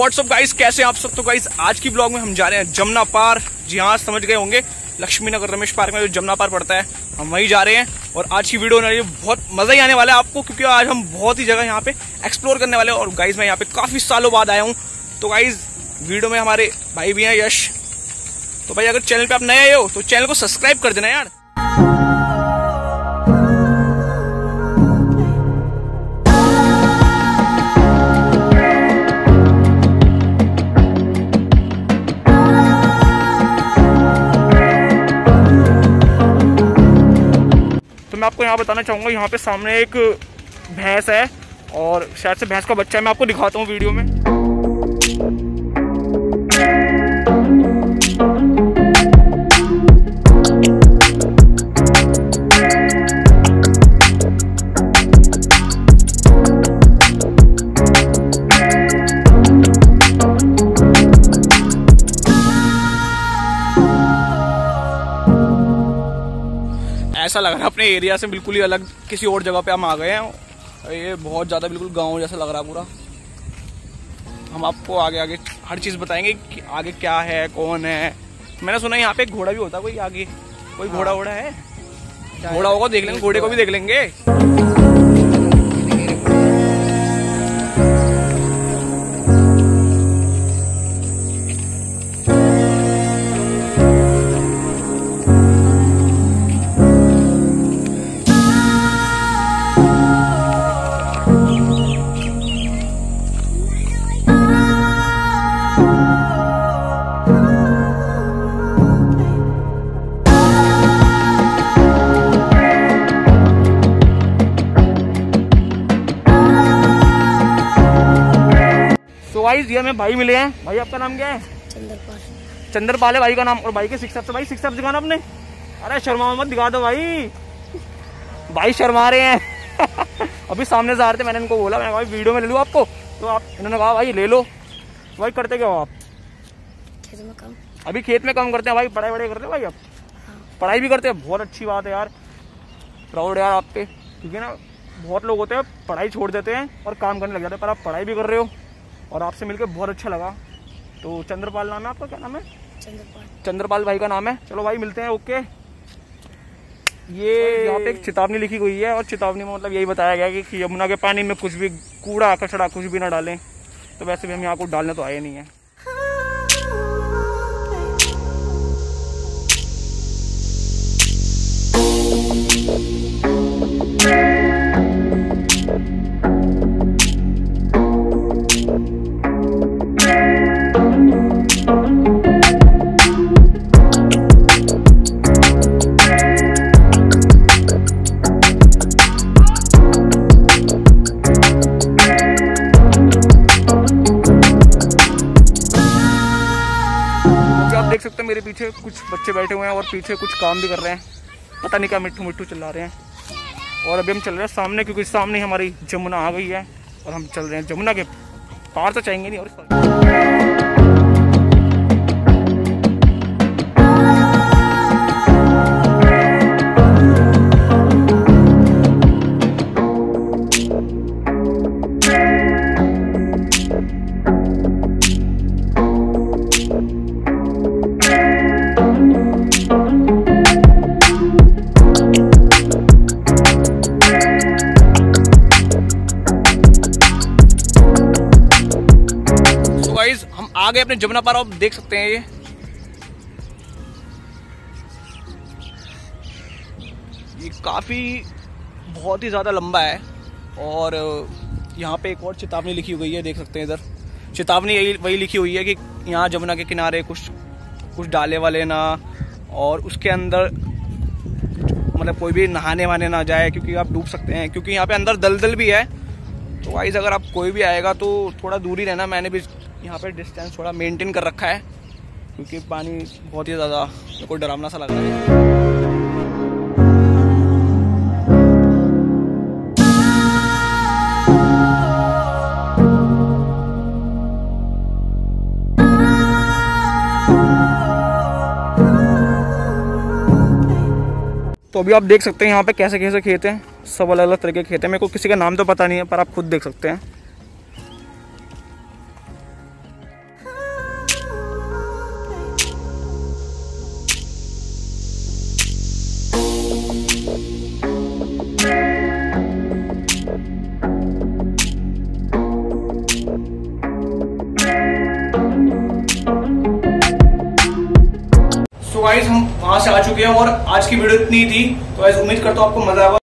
WhatsApp guys कैसे आप सब? तो गाइस आज की ब्लॉग में हम जा रहे हैं जमुना पार। जी हाँ समझ गए होंगे। लक्ष्मी नगर रमेश पार्क में जो जमुना पार पड़ता है, हम वहीं जा रहे हैं। और आज की वीडियो में बहुत मज़ा ही आने वाला है आपको, क्योंकि आज हम बहुत ही जगह यहाँ पे एक्सप्लोर करने वाले हैं। और गाइज़ मैं यहाँ पे काफ़ी सालों बाद आया हूँ। तो गाइज़ वीडियो में हमारे भाई भी हैं यश। तो भाई, अगर चैनल पे आप नए आए हो तो चैनल को सब्सक्राइब कर देना यार। तो मैं आपको यहाँ बताना चाहूँगा, यहाँ पे सामने एक भैंस है और शायद से भैंस का बच्चा है, मैं आपको दिखाता हूँ वीडियो में। ऐसा लग रहा है अपने एरिया से बिल्कुल ही अलग किसी और जगह पे हम आ गए हैं। ये बहुत ज़्यादा बिल्कुल गाँव जैसा लग रहा है पूरा। हम आपको आगे आगे हर चीज़ बताएँगे कि आगे क्या है कौन है। मैंने सुना यहाँ पे घोड़ा भी होता है कोई आगे। कोई घोड़ा वोड़ा है? घोड़ा होगा देख लेंगे घोड़े को भी देख लेंगे। भाई ये हमें भाई मिले हैं। भाई आपका नाम क्या है? चंद्रपाल। चंद्रपाल है भाई का नाम और भाई के सिक्स से भाई सिक्स दिखाना आपने अरे शर्मा मत दिखा दो भाई। भाई शर्मा रहे हैं। अभी सामने से आ रहे थे मैंने इनको बोला मैंने भाई वीडियो में ले लूँ आपको। तो आप इन्होंने कहा भाई ले लो। भाई करते क्या हो आप? खेत में काम। अभी खेत में काम करते हैं भाई पढ़ाई वढ़ाई करते हैं भाई आप? पढ़ाई भी करते हैं बहुत अच्छी बात है यार। प्राउड यार आप पे ठीक है ना? बहुत लोग होते हैं पढ़ाई छोड़ देते हैं और काम करने लग जाते हैं पर आप पढ़ाई भी कर रहे हो। और आपसे मिलकर बहुत अच्छा लगा। तो चंद्रपाल नाम है आपका? क्या नाम है? चंद्रपाल। चंद्रपाल भाई का नाम है। चलो भाई मिलते हैं ओके। ये यहाँ पे एक चेतावनी लिखी हुई है और चेतावनी में मतलब यही बताया गया है कि यमुना के पानी में कुछ भी कूड़ा कचड़ा कुछ भी ना डालें तो वैसे भी हम यहाँ को डालने तो आए नहीं है। देख सकते हैं मेरे पीछे कुछ बच्चे बैठे हुए हैं और पीछे कुछ काम भी कर रहे हैं। पता नहीं क्या मिट्टू मिट्टू चला रहे हैं। और अभी हम चल रहे हैं सामने, क्योंकि सामने हमारी जमुना आ गई है और हम चल रहे हैं। जमुना के पार तो चाहेंगे नहीं और हम आ गए अपने जमुना पार, आप देख सकते हैं ये। ये काफ़ी बहुत ही ज़्यादा लंबा है और यहाँ पे एक और चेतावनी लिखी हुई है, देख सकते हैं इधर। चेतावनी यही, वही लिखी हुई है कि यहाँ जमुना के किनारे कुछ कुछ डाले वाले ना, और उसके अंदर मतलब कोई भी नहाने वहाने ना जाए, क्योंकि आप डूब सकते हैं, क्योंकि यहाँ पे अंदर दलदल भी है। तो वाइज अगर आप कोई भी आएगा तो थोड़ा दूर ही रहना, मैंने भी यहाँ पे डिस्टेंस थोड़ा मेंटेन कर रखा है, क्योंकि पानी बहुत ही ज़्यादा मेरे डरावना सा लग रहा है। तो अभी आप देख सकते हैं यहाँ पे कैसे कैसे खेत हैं, सब अलग अलग तरह के खेत हैं, मेरे को किसी का नाम तो पता नहीं है, पर आप खुद देख सकते हैं। गाइस हम वहाँ से आ चुके हैं और आज की वीडियो इतनी थी। तो गाइस उम्मीद करता हूँ आपको मज़ा आएगा